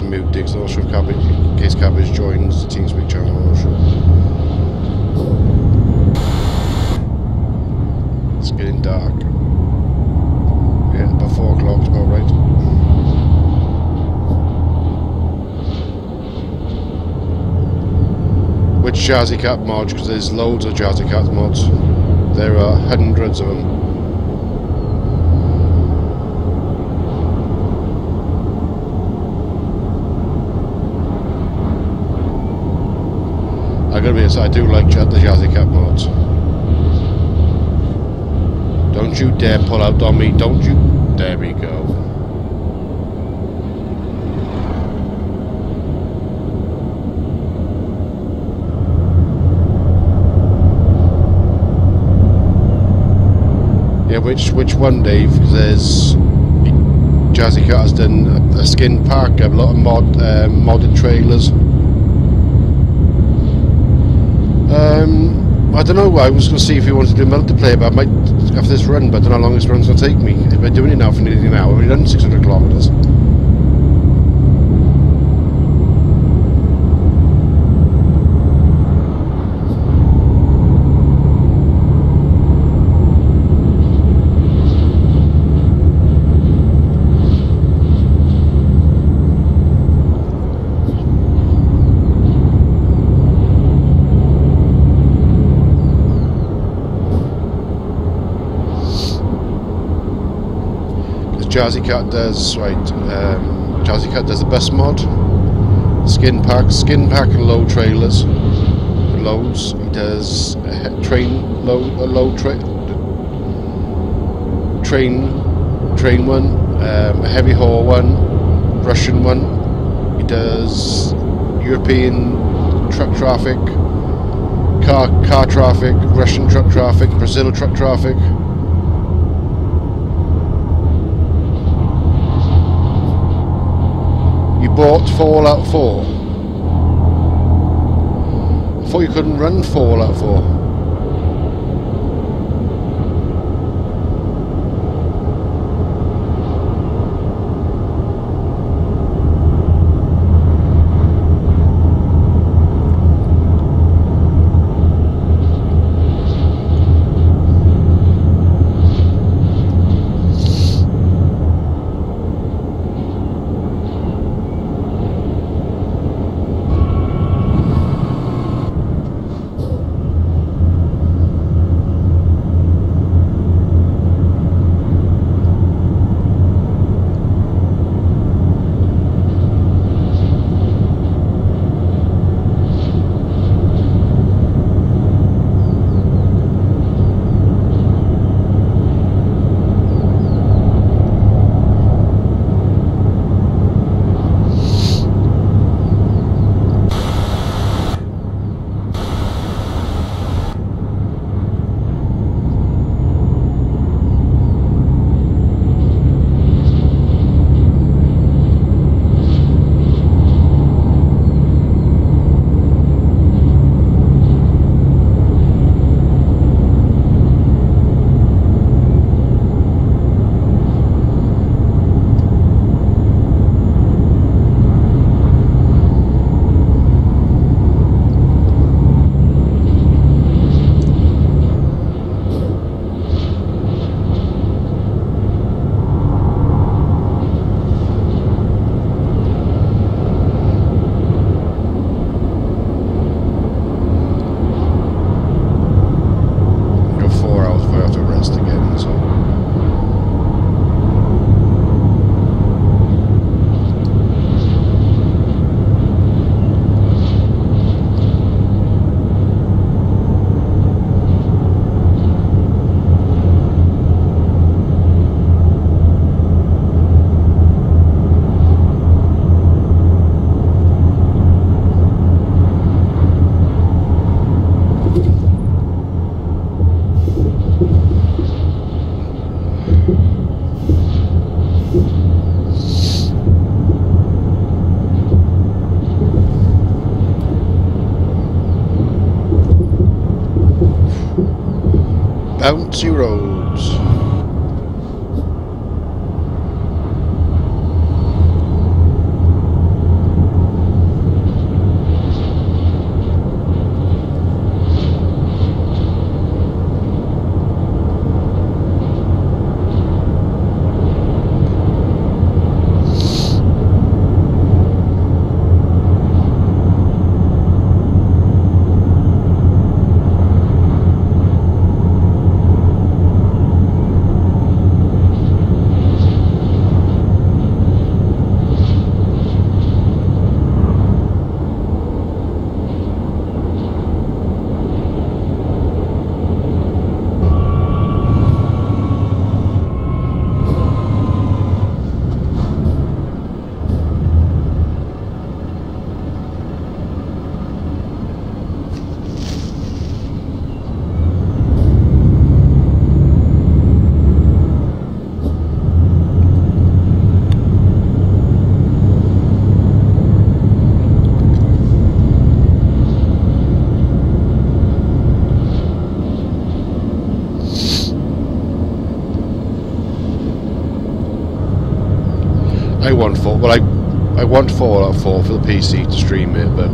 I'm muted because I'm not sure if Cabbage, in case Cabbage joins the TeamSpeak channel, I'm not sure. It's getting dark. Yeah, about 4 o'clock is about right. Which Jazzy Cat mods? Because there's loads of Jazzy Cat mods. There are hundreds of them. I gotta be honest, I do like the Jazzy Cat mods. Don't you dare pull out on me, don't you? There we go. Yeah, which which one, Dave? there's Jazzy Cat has done a, skin pack, a lot of mod um, modded trailers. Um, I don't know. I was going to see if he wanted to do multiplayer, but I might after this run. But I don't know how long this run's going to take me. If we're doing it now for nearly an hour, we've done 600 kilometers. Because Jazzy Cat does right. Um, Jazzy Cat does the bus mod, skin pack, skin pack and low trailers, loads. He does a train low, a low tra- train, train one, um, a heavy haul one, Russian one. He does European truck traffic, car car traffic, Russian truck traffic, Brazil truck traffic. Bought Fallout 4. I thought you couldn't run Fallout 4. Fallout 4 for the PC to stream it, but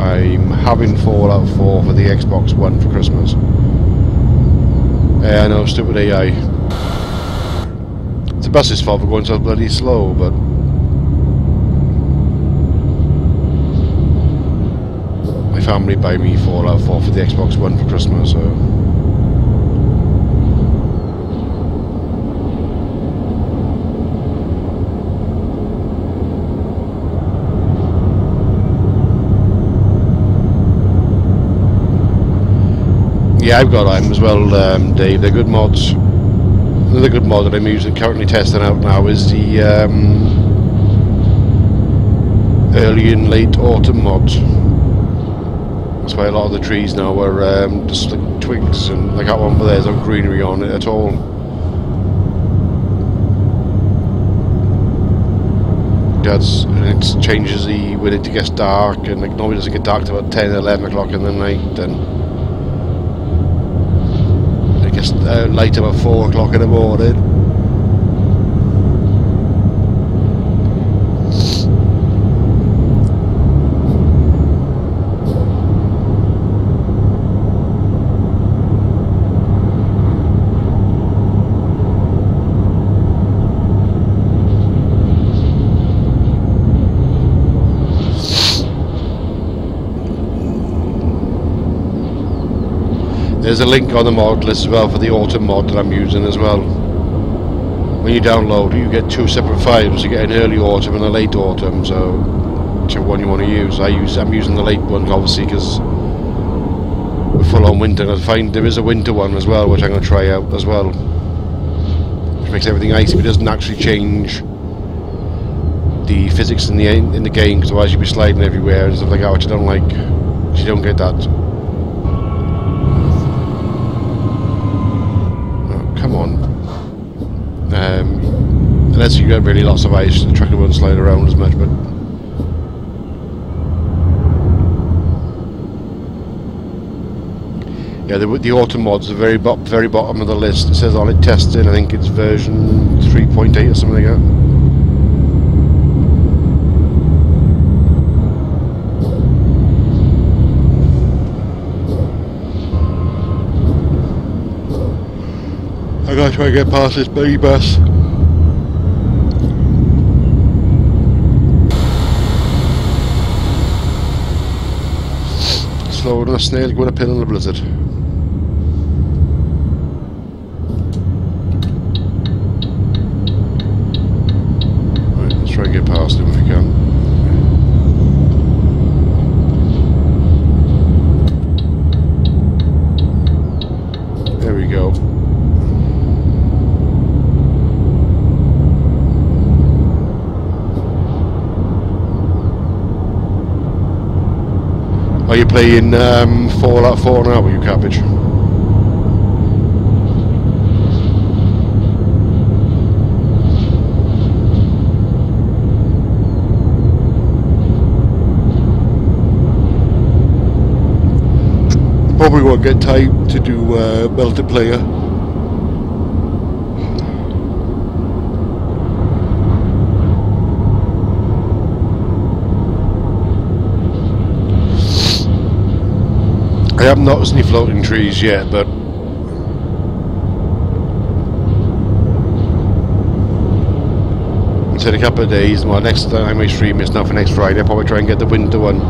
I'm having Fallout 4 for the Xbox One for Christmas. Yeah, I know, stupid AI. It's the bus's fault for going so bloody slow, but my family buy me Fallout 4 for the Xbox One for Christmas, so. Yeah, I've got them as well, um, Dave. They're good mods. Another good mod that I'm using, currently testing out now, is the um, early and late autumn mod. That's why a lot of the trees now are um, just like twigs, and like that one, but there's no greenery on it at all. That's and it changes the when it gets dark, and like normally doesn't get dark till about 10, 11 o'clock in the night, and just uh, late about four o'clock in the morning. There's a link on the mod list as well for the autumn mod that I'm using as well. When you download you get two separate files. You get an early autumn and a late autumn, so whichever one you want to use. I use I'm using the late one obviously because we're full on winter. I find there is a winter one as well, which I'm going to try out as well, which makes everything icy, but doesn't actually change the physics in the in the game because otherwise you'd be sliding everywhere and stuff like that, which I don't like. You don't get that unless you get really lots of ice, the tracker won't slide around as much, but... Yeah, the, the autumn mod's the very, bo very bottom of the list. It says on it testing, I think it's version 3.8 or something like that. I gotta try and get past this baby bus. Slower than a snail going up in a blizzard. Right, let's try and get past him if we can. There we go. Are you playing um, Fallout 4 now you, Cabbage? Probably won't get time to do uh, multiplayer. I haven't noticed any floating trees yet, but in a couple of days, well next time I stream it's not for next Friday, I'll probably try and get the winter one.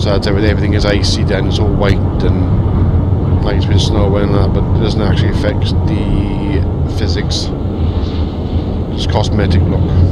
So that's everything, everything is icy then, it's all white and like it's been snowing and that, but it doesn't actually affect the physics. Just cosmetic look.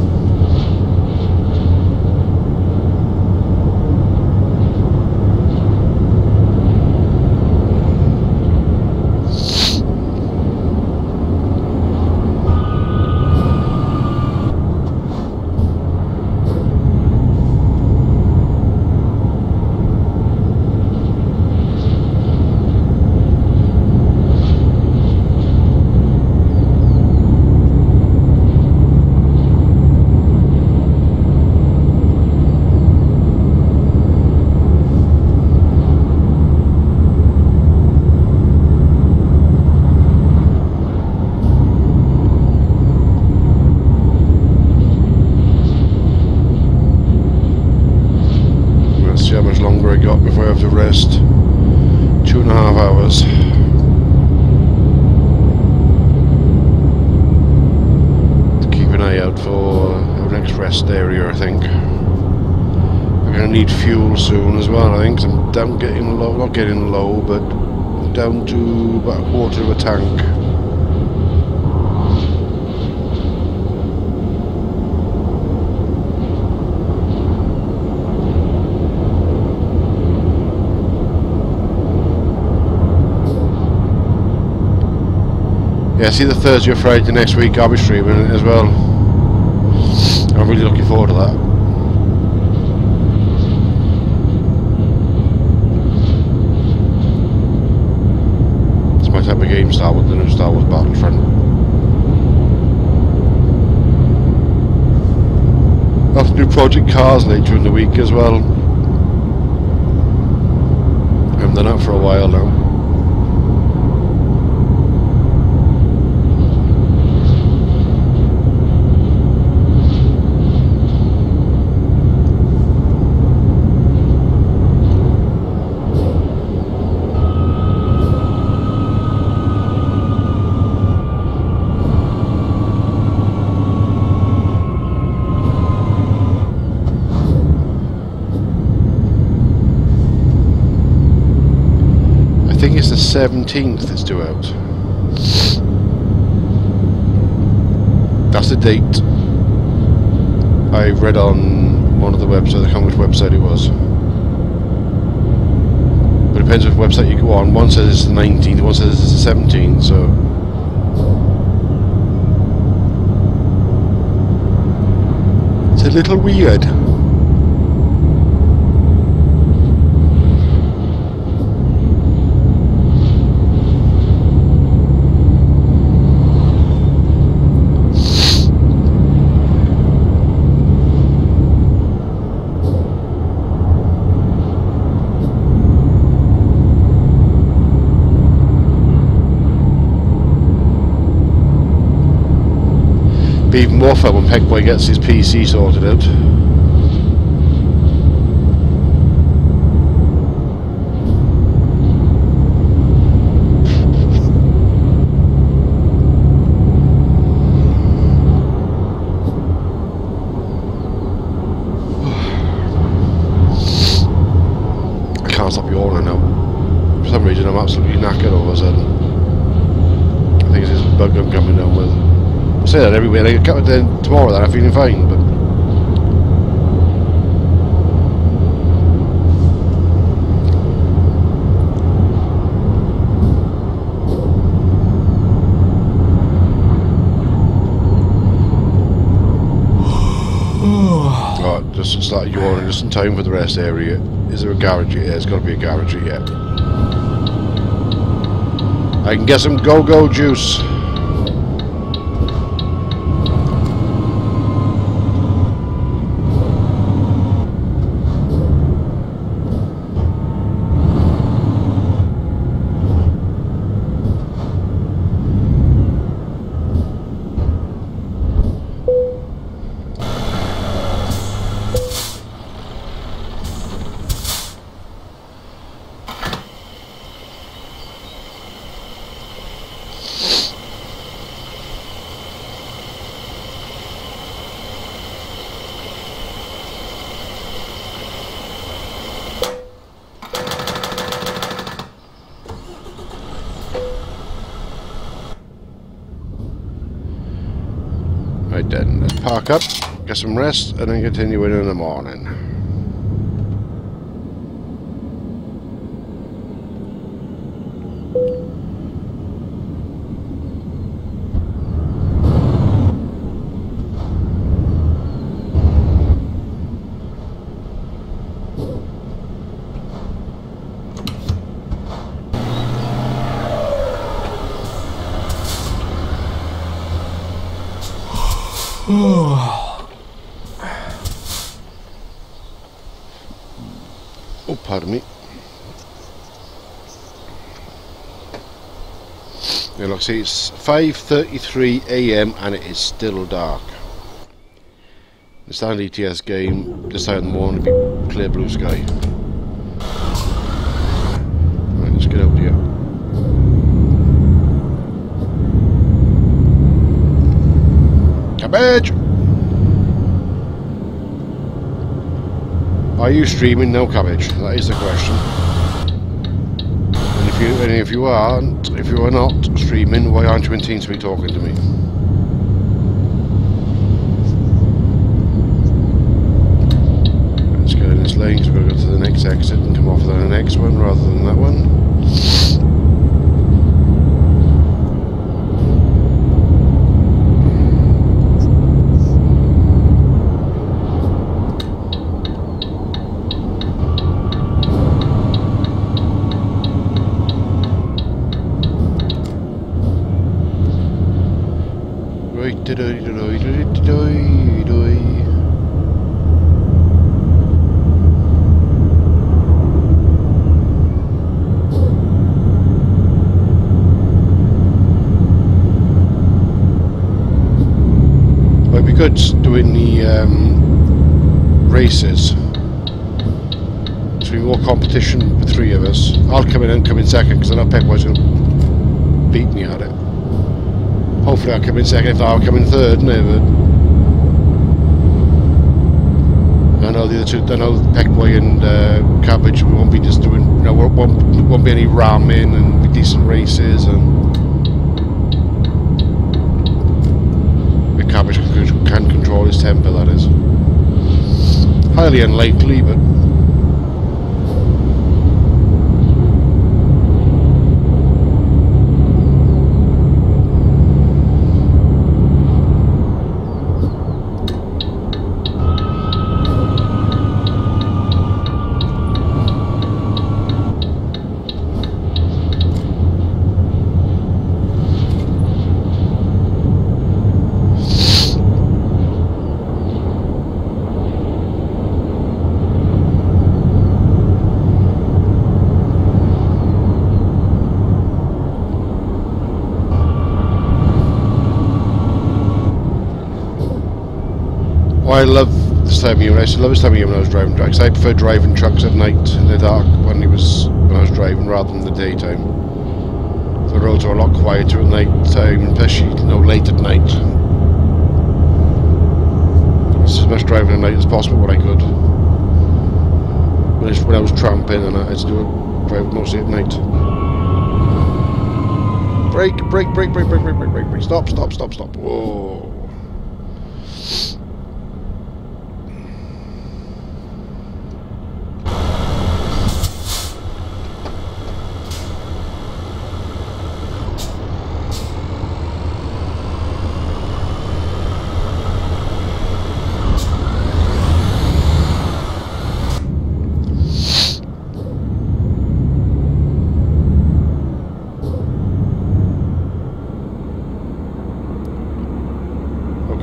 Hours of rest. Two and a half hours. Keep an eye out for our next rest area, I think. I'm going to need fuel soon as well, I think, because I'm down getting low, not getting low, but down to about a quarter of a tank. Yeah, see the Thursday or Friday next week I'll be streaming as well. I'm really looking forward to that. It's my type of game Star Wars, the new Star Wars Battlefront. I'll have to do Project Cars later in the week as well. I haven't done that for a while now. I think it's the 17th it's due out. That's the date I read on one of the websites, I can't remember which website it was. But it depends which website you go on. One says it's the 19th, one says it's the 17th, so... It's a little weird. Fun when Pegboy gets his PC sorted out. I can't stop yawning now. For some reason I'm absolutely knackered all of a sudden. I think it's this bug I'm coming down with. I say that every week. I get then tomorrow then I'm feeling fine, but oh, just started yawning just in time for the rest area. Is there a garage here? Yeah, there's got to be a garage here. Yeah. I can get some go-go juice. Right then, let's park up, get some rest, and then continue in in the morning. folks it's 5.33 a.m. and it is still dark. The Stand ETS game this time in the morning will be clear blue sky. Right let's get out here. Cabbage! Are you streaming? No cabbage. That is the question. If you and if you aren't, if you are not streaming, why aren't you in TeamSpeak talking to me? Let's go in this lane because we're going to go to the next exit and come off the next one rather than that one. Right, doy doy doy doy doy. Might be good doing the um, races. So we more competition for three of us. I'll come in and come in second because I know Pepboy's going to beat me at it. Hopefully I'll come in second if I'll come in third, but I know the other two, I know Peckboy and uh, Cabbage we won't be just doing, you know, won't, won't be any ramming and be decent races and Cabbage can control his temper, that is. Highly unlikely, but I love this time of year. I used to love this time of year when I was driving trucks. I prefer driving trucks at night in the dark when it was when I was driving rather than the daytime. The roads are a lot quieter at night time, especially you know late at night. It's as much driving at night as possible when I could. When I, was tramping and I had to do it, drive mostly at night. Brake, brake, brake, brake, brake, brake, brake, brake, brake. Stop, stop, stop, stop. Whoa.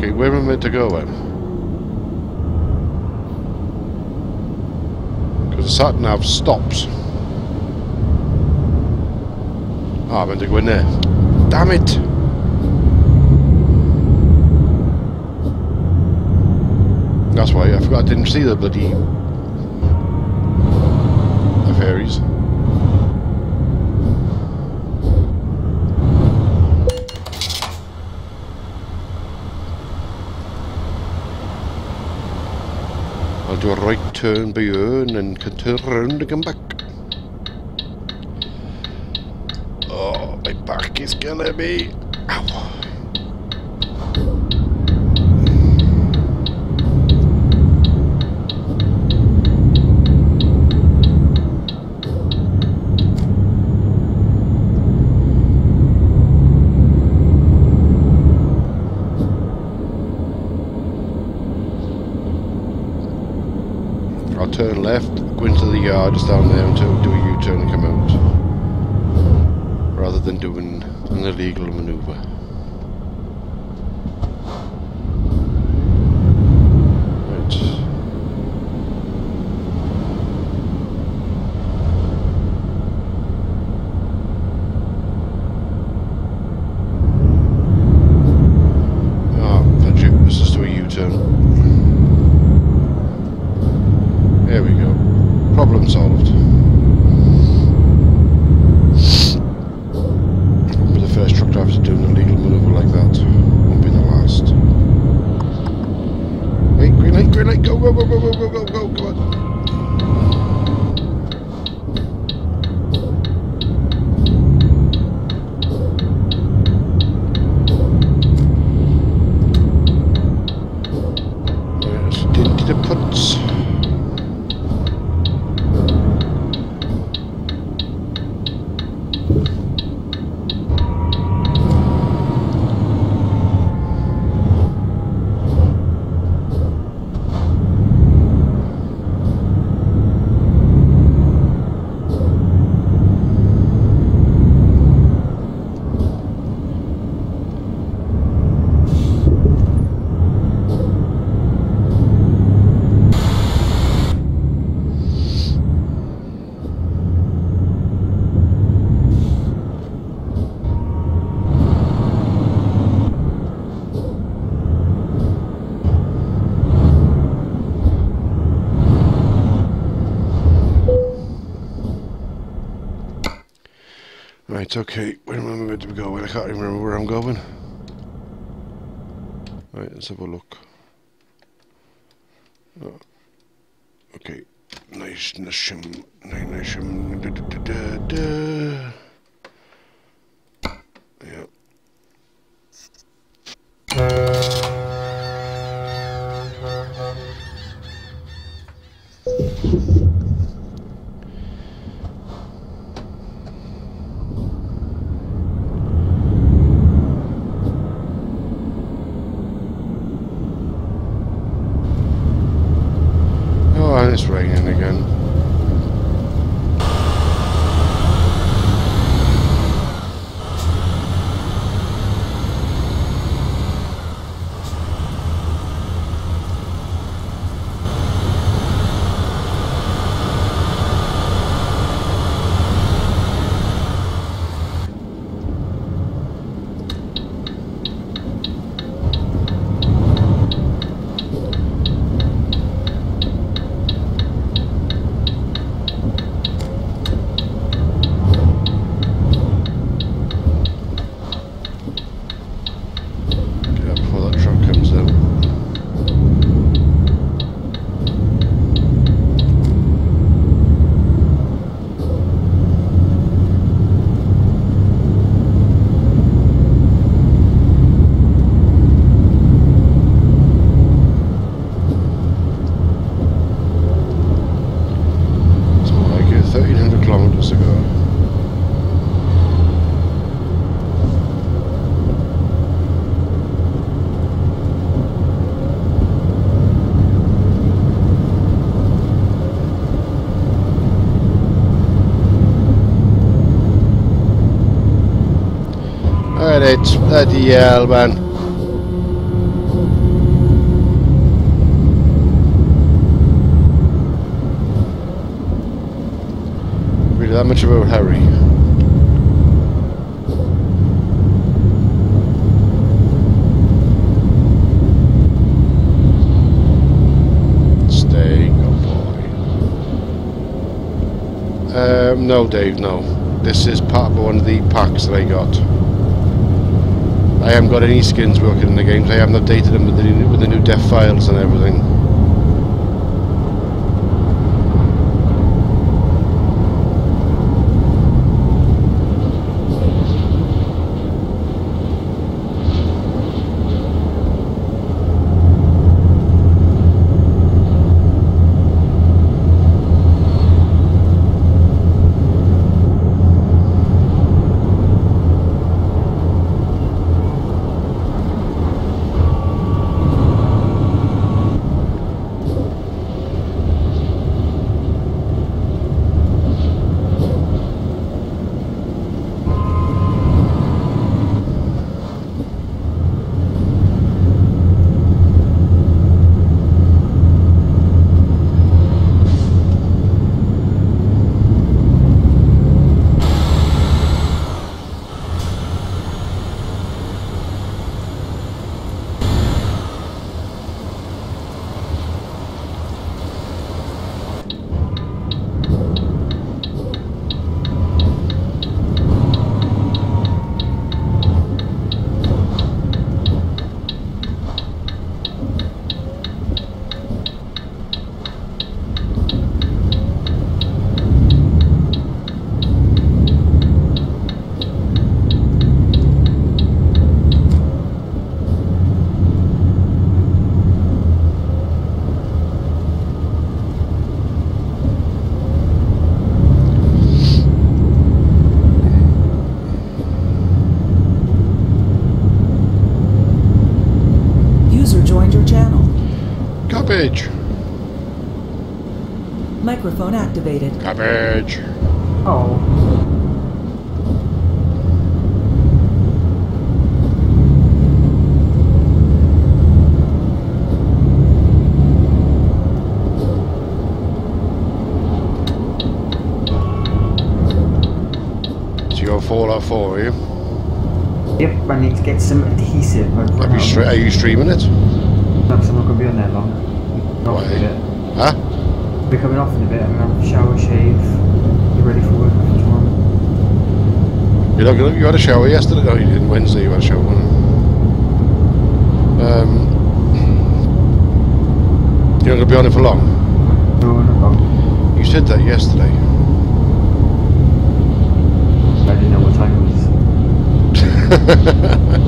Okay, where am I meant to go then? Because the sat nav stops. Ah, I'm meant to go in there. Damn it! That's why I forgot I didn't see the bloody the fairies. I'll do a right turn here and can turn around and come back. Oh, my back is gonna me. Ow. I'll turn left, go into the yard just down there until do a U-turn and come out. Rather than doing an illegal manoeuvre. Right. Oh, fudge it. Let's just do a U-turn. There we go. Problem solved. One of the first truck drivers doing illegal Right, okay. Where am I meant to be going? I can't even remember where I'm going. Right, let's have a look. Oh. Okay. Nice, nice, nice, nice, da, da, da, da. Yeah. Alright, bloody hell, man. Really that much of a hurry. Stay, boy. Um, no, Dave, no. This is part of one of the packs that I got. I haven't got any skins working in the games. I haven't updated them with the new, with the new dev files and everything. Cabbage. Microphone activated. Cabbage. Oh. So you're Fallout 4, are you? Yep, I need to get some adhesive. I've you stre- are you streaming it? No, 'cause I'm not going to be on there. Off in a bit. Huh? Be coming off in a bit. I'm going to have a shower, shave, be ready for work after tomorrow. You're not gonna, you had a shower yesterday? No, you didn't. Wednesday you had a shower. Um, you're not going to be on it for long? No, not long. You said that yesterday. I didn't know what time it was.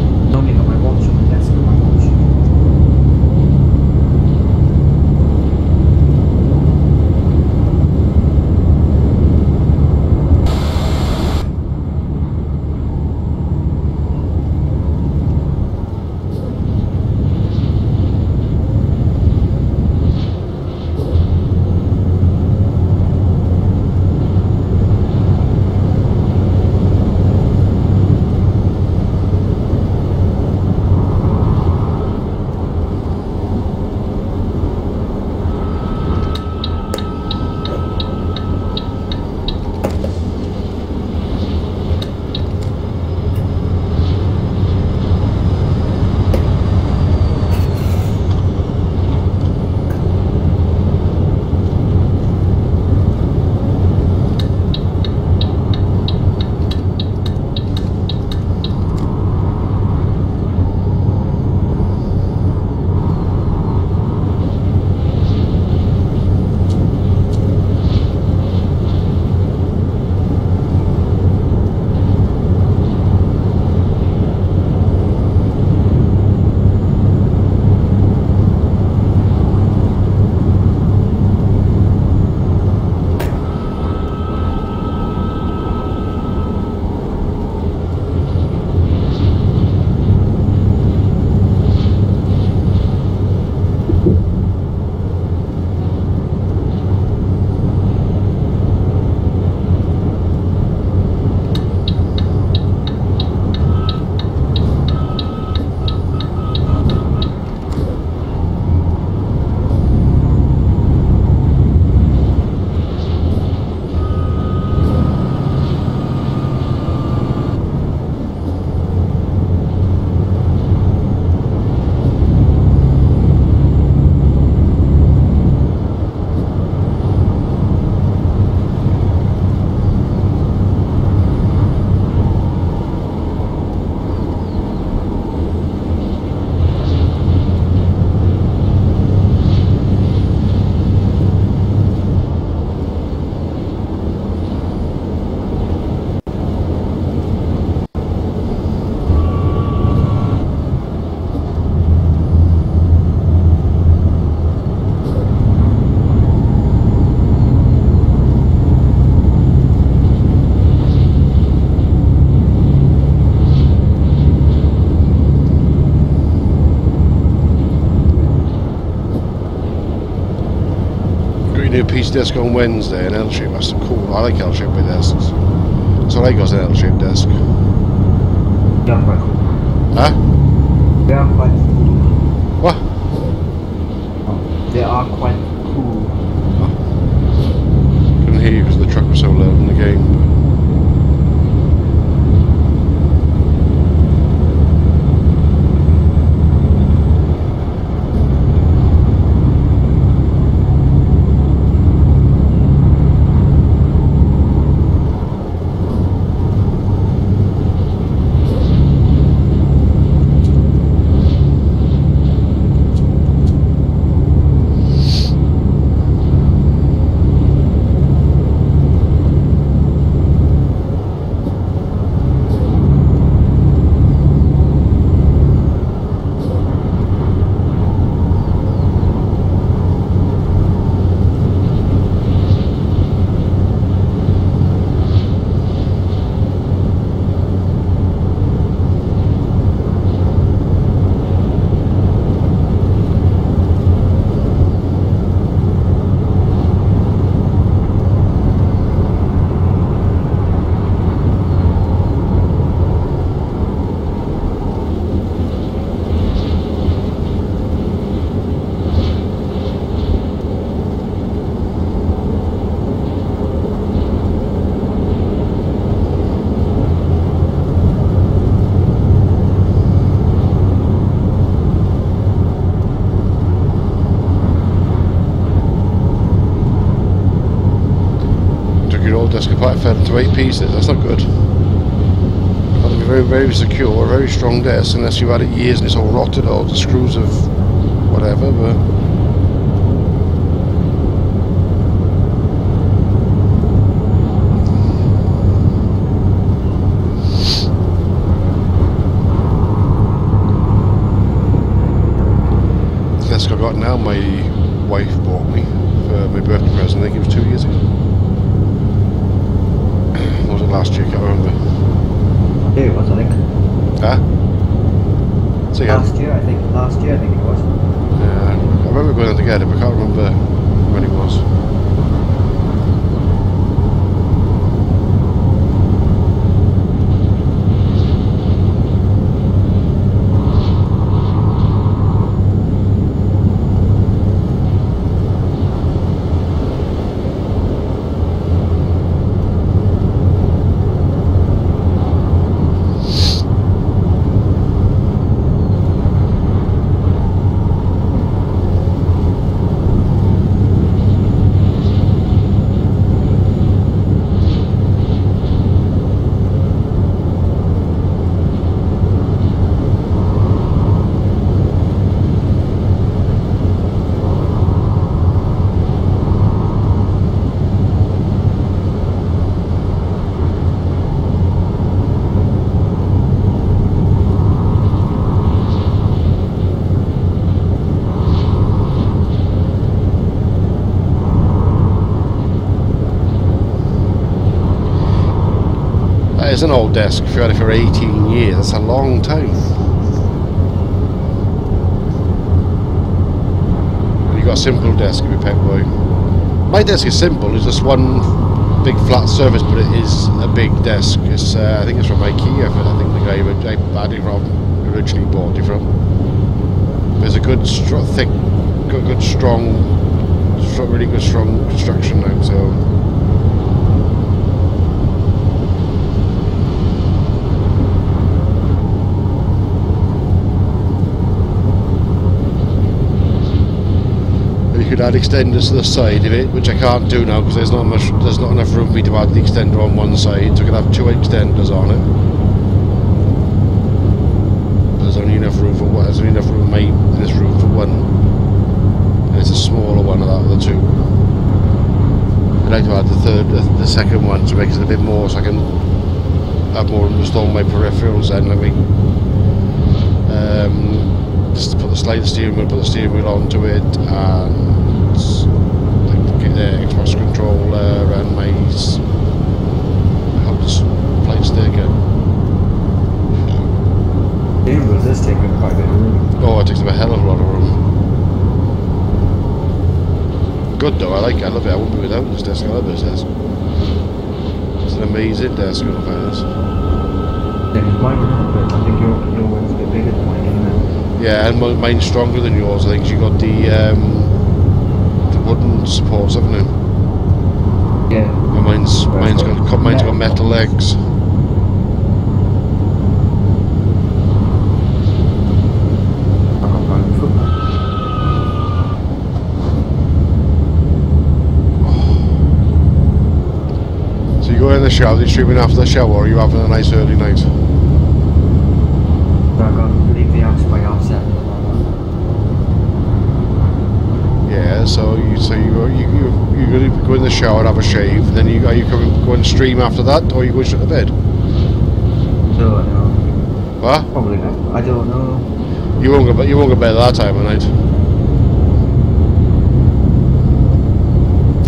desk on Wednesday, an L-shape. That's cool. I like L-shaped desks. That's what I got, an desk. They are quite cool. Huh? Quite cool. What? Oh, they are quite cool. Couldn't hear you because the truck was so loud in the game. Eight pieces. That's not good. Got to be very, very secure, very strong desk, unless you've had it years and it's all rotted or the screws have whatever, but... Desk I got now, my wife bought me for my birthday present, I think it was two years ago. Or was it last year? I can't remember. Yeah, it was, I think. Huh? So yeah, Last year, I think. Last year, I think it was. yeah, I remember going out to get it, but I can't remember when it was. That is an old desk. You had it for 18 years, that's a long time. And you got a simple desk if you pet boy. My desk is simple. It's just one big flat surface, but it is a big desk. It's uh, I think it's from IKEA. I think the guy I had it from originally bought it from. There's a good, thick, good, good strong, really good strong construction now. So. You could add extenders to the side of it, which I can't do now because there's not much, there's not enough room for me to add the extender on one side. So I could have two extenders on it. There's only enough room for one. There's only enough room in, this room for one. And it's a smaller one of of the two. I'd like to add the third, the, the second one to make it a bit more, so I can have more room to my peripherals. Then let me um, just put the slide steering wheel, put the steering wheel onto it, and the Xbox controller and my s- how does flight sticker. Was this taking quite a bit of room. Oh, it takes up a hell of a lot of room. Good though, I like it, I love it. I wouldn't be without this desk. I love this desk. It's an amazing desk, in all fairness. Then mine was a bit, I think your, your one's a bit bigger than mine, isn't it? Yeah, and mine's stronger than yours. I think you got the um, the wooden supports, haven't you? Yeah. And mine's mine's got mine's got metal legs. I got mine foot. So you go in the shower, you're streaming after the shower, or are you having a nice early night? So I got to leave the house by half seven. Yeah. So you so you you you you're going to go in the shower, and have a shave, then you are you coming go and stream after that, or you go straight to bed? So I know. What? Probably not. I don't know. You won't go you won't go bed at that time of night.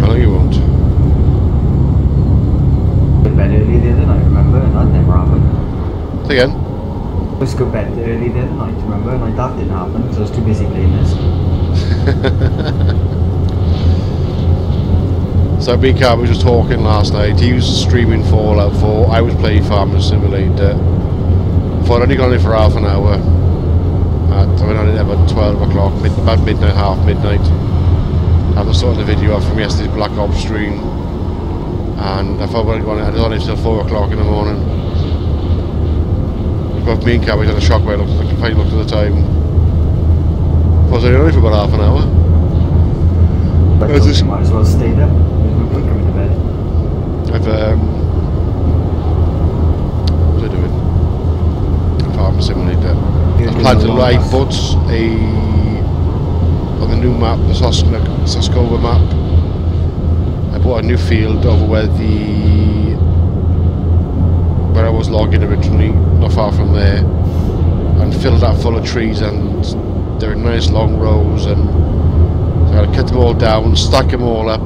I know you won't. Went to bed early the other night, remember? And that never happened. Say again. Let's go to bed early the other night, remember? And like that didn't happen because I was too busy playing this. So me Carl was just talking last night. He was streaming Fallout 4. I was playing Farming Simulator. For only gone in for half an hour. At, I went on it about 12 o'clock, mid, about midnight, half midnight. I was sorting the video off from yesterday's Black Ops stream. And I thought I'd go on it. I was on it till 4 o'clock in the morning. But me and Carl had a shock when at looked at the time. I was only on it for about half an hour. But I Is thought this- you might as well stay there. Point coming to bed. I've um, what was I doing? planted. the I last- put a on the new map, the Soskna, Soskova map. I bought a new field over where the where I was logging originally, not far from there, and filled that full of trees, and they're in nice long rows, and I gotta cut them all down, stack them all up,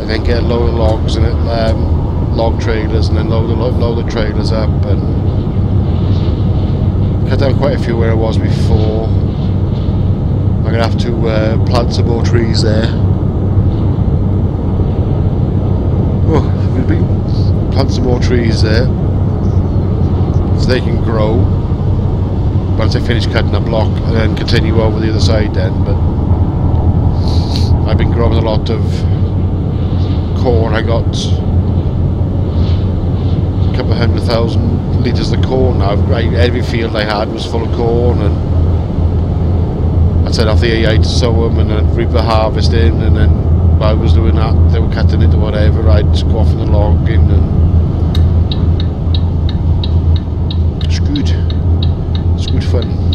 and then get a load of logs and um, log trailers, and then load the load the trailers up, and cut down quite a few where I was before. I'm gonna have to uh, plant some more trees there. Oh, plant some more trees there so they can grow once I finish cutting a block and then continue over the other side then but I've been growing a lot of corn. I got a couple of hundred thousand litres of corn. Now every field I had was full of corn and I'd set off the AI to sow them and then reap the harvest in and then while I was doing that. They were cutting it into whatever I'd on the logging and it's good it's fun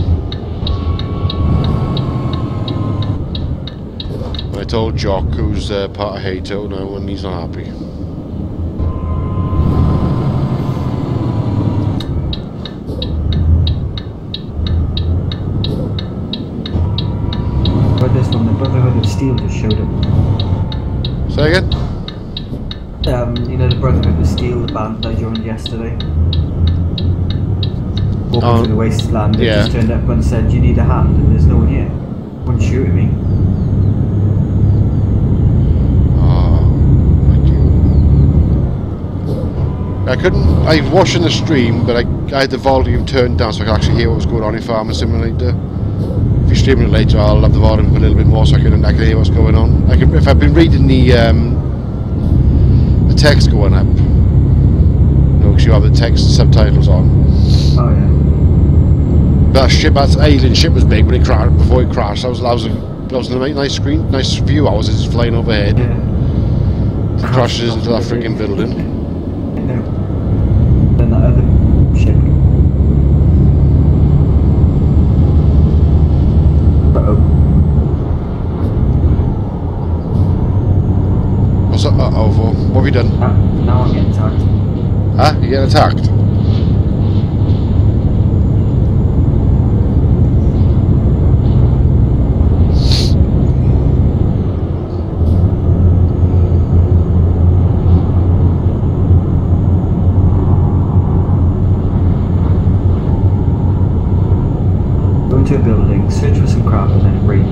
I told Jock who's uh, part of Hato now and he's not happy But this one, the Brotherhood of Steel just showed up. say again Um, you know the Brotherhood of Steel, the band I joined yesterday. Walking Oh, through the wasteland, they yeah. just turned up and said, "You need a hand," and there's no one here. Wouldn't shoot at me. Oh. I couldn't. I was watching the stream, but I, I had the volume turned down so I could actually hear what was going on in Farmer Simulator. If you stream it later, I'll have the volume up a little bit more so I can I can hear what's going on. I can, if I've been reading the um, the text going up, you know, 'cause you have the text subtitles on. Oh yeah. That ship, that alien ship was big, but it crashed before it crashed. That was that was a that was a nice, screen, nice view. I was just flying overhead. Yeah. It crashes into that freaking building. Then that other ship. Uh-oh. What's that? Uh oh. What have you done? Ah, now I'm getting tagged. Huh? You getting attacked? Go into a building, search for some crap, and then raid.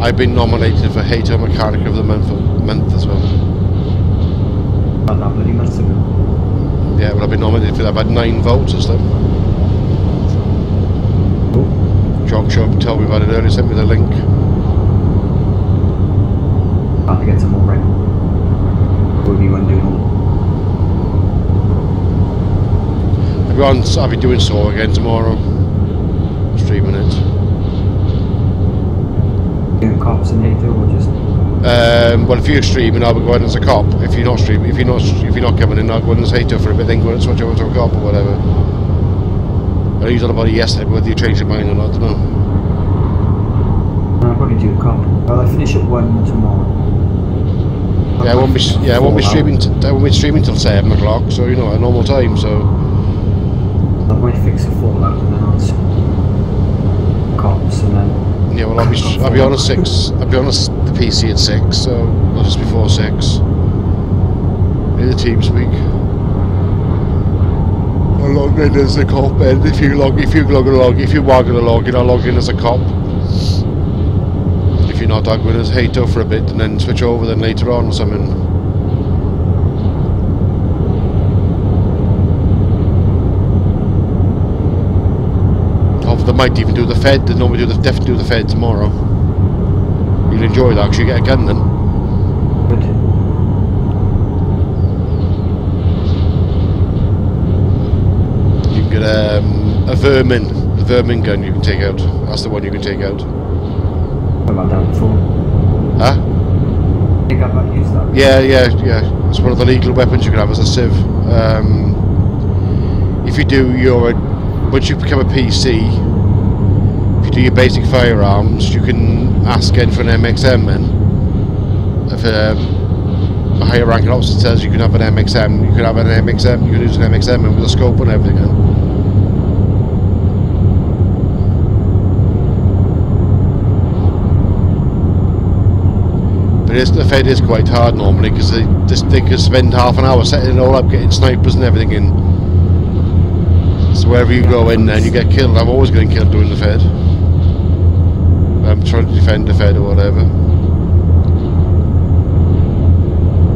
I've been nominated for Hater Mechanic of the Month, month as well. About that bloody months ago. Yeah, well, I've been nominated for that. I've had nine votes and stuff. Jock Shop told me about it earlier, sent me the link. about to get some more right. Will be one doing all. I'll be, on, I'll be doing so again tomorrow. Streaming it. Doing cops and NATO or just. Um, well, if you're streaming, I'll be going as a cop. If you're not streaming, if you're not, if you're not coming in, I'll go in as hater for a bit, then go and switch over to a cop or whatever. I used all about it yesterday, but whether you change your mind or not, I don't know. Probably do a cop. Well, I finish at 1 tomorrow. Yeah, I won't be. Yeah, I won't be streaming. I won't be streaming till seven o'clock. So you know, a normal time. So I might fix a Fallout and then I'll and then. yeah, well, I'll be. I'll be on at six. I'll be on the PC at six. So just before six. In the TeamSpeak. Log in as a cop, and if you log, if you log a log, if you are gonna log in, I'll log in as a cop. If you're not, in as hater for a bit, and then switch over then later on or something. Or they might even do the Fed. They normally do the definitely do the Fed tomorrow. You'll enjoy that because you get a gun then. Good. You can get um, a vermin, a vermin gun you can take out. That's the one you can take out. That before. Huh? I think I've not used that. Yeah, yeah, yeah. It's one of the legal weapons you can have as a civ. Um, if you do your, once you become a PC, if you do your basic firearms, you can ask in for an MXM then. If um, a higher ranking officer says you can have an MXM, you can have an MXM, you can use an MXM with a scope and everything. But it is, the Fed is quite hard normally because they just they could spend half an hour setting it all up, getting snipers and everything in. So wherever you go in there you get killed, I'm always getting killed doing the Fed. I'm trying to defend the Fed or whatever.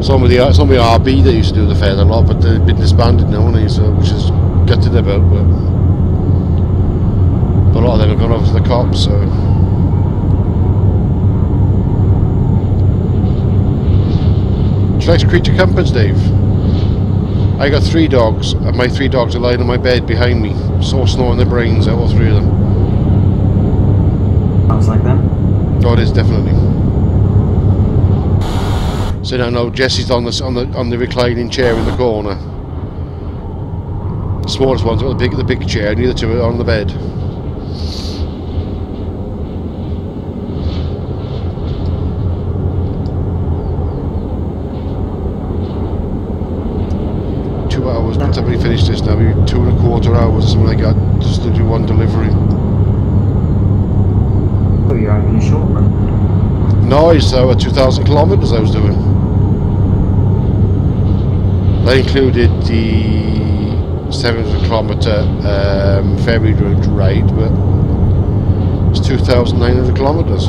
Some of the some of the RB that used to do the Fed a lot, but they've been disbanded now, they? So which is gutted about, but, but a lot of them have gone over to the cops. So. Nice creature comforts, Dave. I got three dogs, and my three dogs are lying on my bed behind me, so snoring their brains out, all three of them. Sounds like them. Oh, it is definitely. So now, no, Jesse's on the on the on the reclining chair in the corner. The smallest one's got the big the big chair, and the other two are on the bed. Two hours. By the time we finish this now, we two and a quarter hours or something like that, just to do one delivery. Oh, you're having a short run. No, it's over 2,000 kilometres I was doing. That included the 700 kilometre um, ferry route ride, but it's 2,900 kilometres.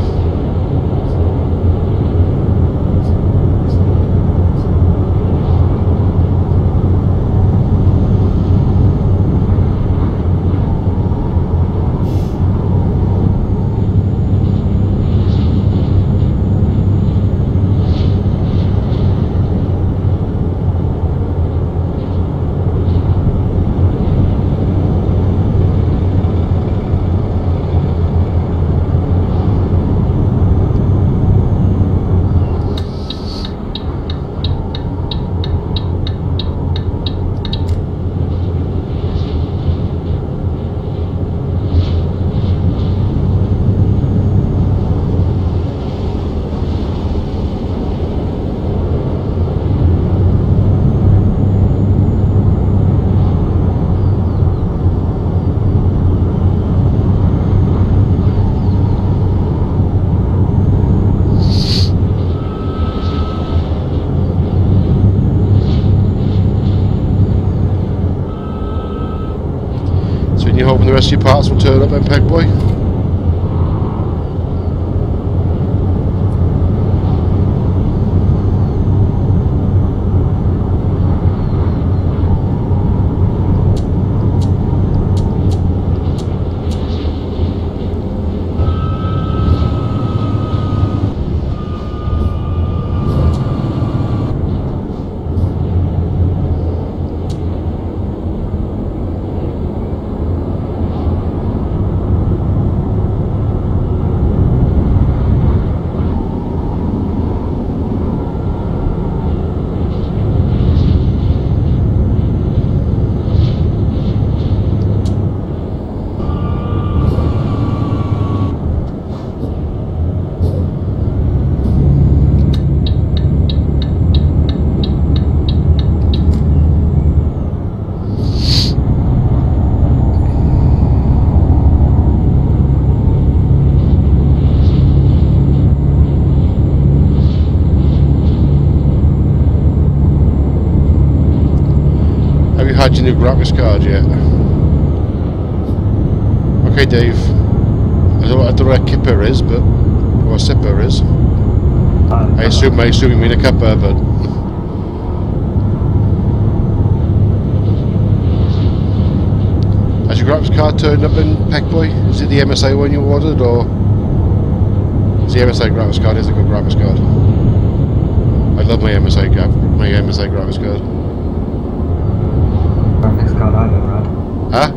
So your parts will turn up then, Peg New graphics card yet? Okay, Dave. I don't, I don't know what a kipper is, but or a sipper is. Uh, I assume I assume you mean a cuppa, but has your graphics card turned up in Peckboy? Is it the MSI one you ordered, or is the MSI graphics card is a good graphics card? I love my MSI my MSI graphics card. Card ever. Huh?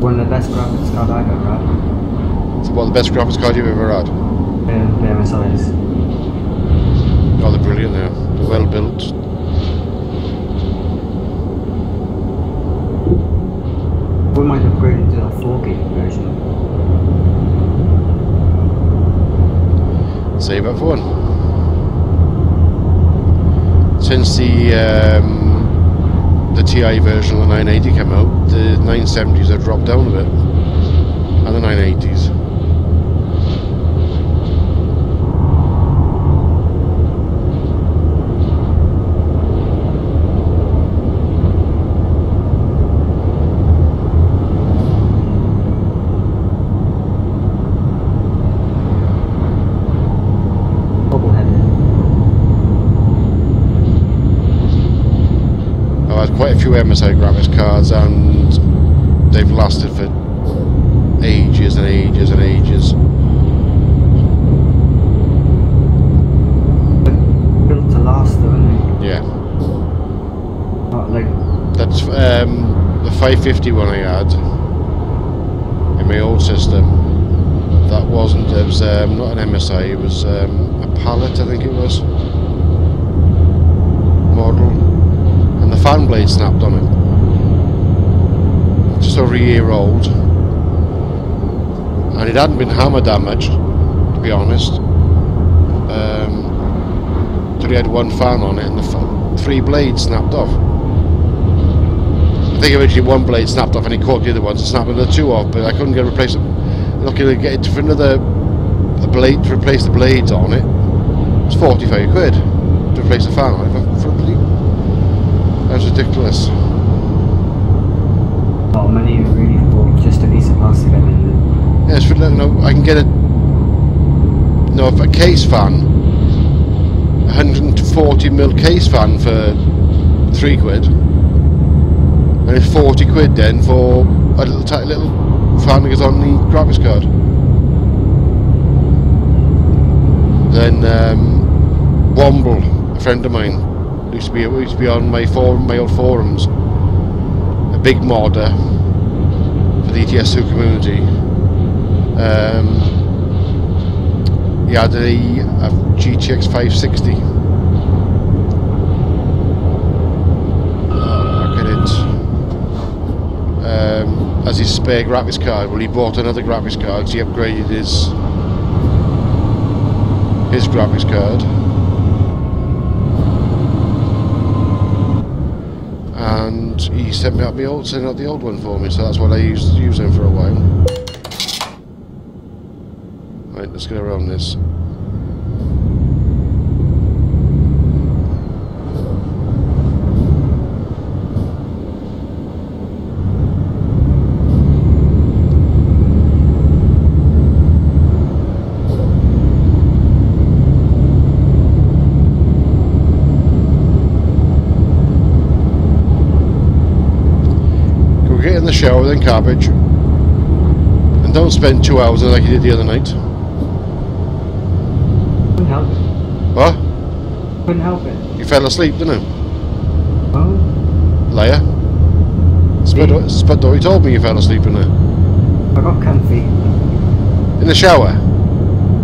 One of the best graphics card I've ever had. It's what the best graphics card you've ever had. Um, the MSI's. Oh, they're brilliant. There, they're well built. We might upgrade upgrading to a 4 gig version. Save up for one. Since the um, the TI version of the 980 came out, the 970s have dropped down a bit, and the 980s. I've had quite a few MSI graphics cards, and they've lasted for ages and ages and ages. Built to last though, isn't Yeah. Not like that's um, the 550 one I had in my old system. That wasn't. It was um, not an MSI. It was um, a Palit, I think it was. Model, fan blade snapped on it. Just over a year old, and it hadn't been hammer damaged, to be honest. Um, so he had one fan on it, and the three blades snapped off. I think originally one blade snapped off and he caught the other ones and snapped the two off, but I couldn't get a replacement. Looking to get it for another a blade to replace the blades on it. It's 45 quid to replace the fan on it. For, for a ble- That's ridiculous. not many really for just a piece of plastic I mean. Yes, for know, I can get a no a case fan, 140 mil case fan for three quid, and it's 40 quid then for a little tight little fan that goes on the graphics card. Then um, Womble, a friend of mine, used to be used to be on my forum, my old forums, a big modder for the ETS2 community. Um, he had a, a GTX 560. Uh, look at. Um, as his spare graphics card. Well, he bought another graphics card he upgraded his his graphics card. And he sent me out the old, sent out the old one for me, so that's what I used using for a while. Right, let's get around this. Shower, then cabbage. And don't spend two hours like you did the other night. Couldn't help it. What? Couldn't help it. You fell asleep, didn't you? Oh, Liar. Spud, he told me you fell asleep in there. I got comfy. In the shower.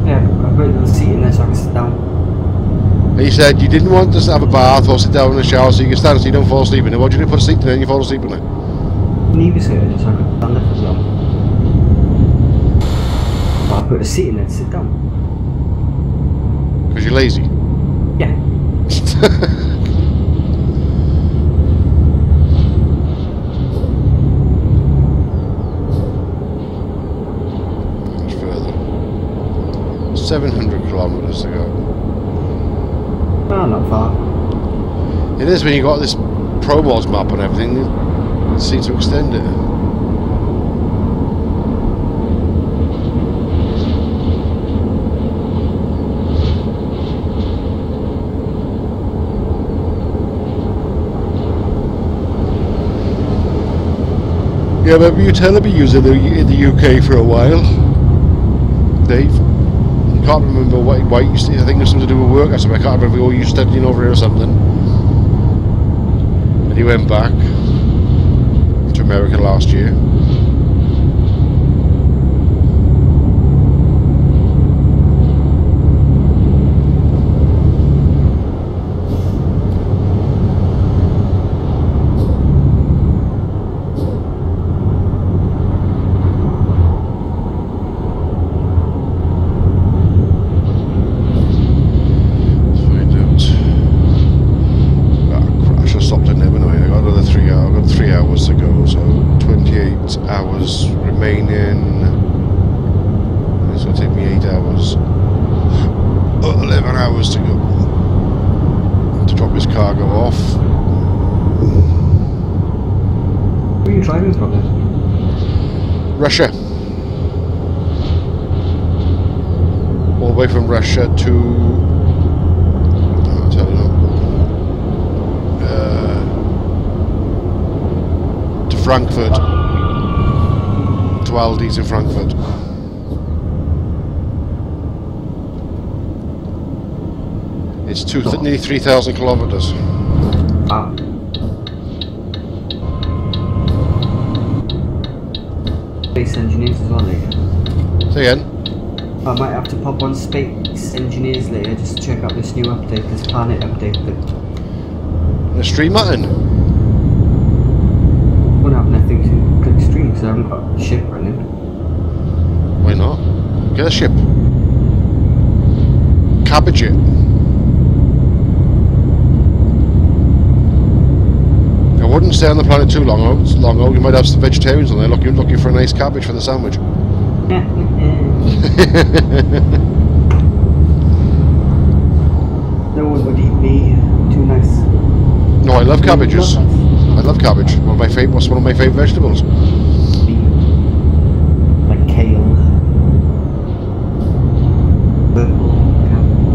Yeah, I put a little seat in there so I can sit down. He said you didn't want to have a bath or sit down in the shower so you can stand so you don't fall asleep in it. Why did you put a seat in there and you fall asleep in it? Hurting so I could stand up as well. But I put a seat in there to sit down. Because you're lazy. Yeah. Much further. 700 kilometres to go. Oh, not far. It is when you got this ProMods map and everything, seems to extend it. Yeah, but you tell me using it in the UK for a while, Dave. can't remember why, why you st- I think it was something to do with work or something. I can't remember. Oh, you studying over here or something. And he went back to America last year. Let's find out. Ah, crap, I should have stopped in there, but anyway, I got another three hours. I've got three hours to go, so 28 hours remaining. This will take me eight hours. Oh, 11 hours to go. To drop this cargo off. Where are you driving from then? Russia. All the way from Russia to. I'll tell you now. Uh, to Frankfurt. To Aldi's in Frankfurt. It's nearly 3,000 kilometres. Ah. Space engineers as well later. Say again. I might have to pop on space engineers later just to check out this new update, this planet update that The stream Martin. won't have nothing to click stream because I haven't got a ship running. Why not? Get a ship. Cabbage it. I wouldn't stay on the planet too long. oh, Long, oh, you might have some vegetarians on there looking looking for a nice cabbage for the sandwich. no one would eat me. Uh, too nice. No, I love cabbages. I love cabbage. One of my favorite. What's one of my favorite vegetables? Me. Like kale. Purple cabbage.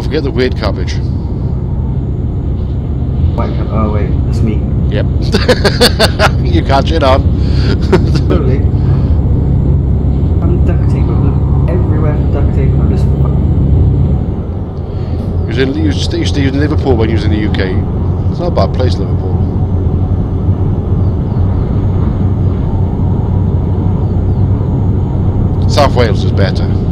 Don't forget the weird cabbage. White cab- oh wait, that's me. Yep. you catch it on. Totally. I'm duct tape. Everywhere for duct tape. I'm just. You was in, you used to you live in Liverpool when you was in the UK. It's not a bad place, Liverpool. South Wales is better.